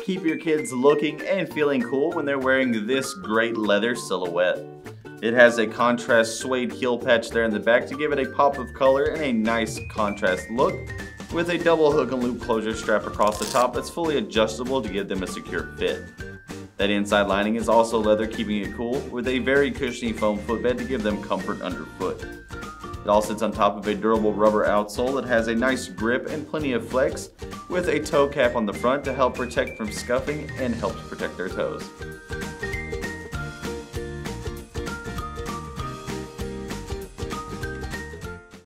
keep your kids looking and feeling cool when they're wearing this great leather silhouette. It has a contrast suede heel patch there in the back to give it a pop of color and a nice contrast look, with a double hook and loop closure strap across the top that's fully adjustable to give them a secure fit. That inside lining is also leather keeping it cool, with a very cushiony foam footbed to give them comfort underfoot. It all sits on top of a durable rubber outsole that has a nice grip and plenty of flex, with a toe cap on the front to help protect from scuffing and helps protect their toes.